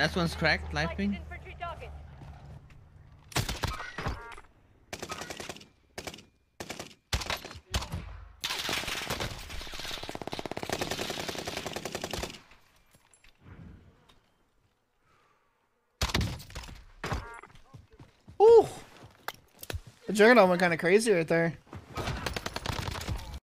That one's cracked, life ping. Ooh. The Juggernaut went kind of crazy right there.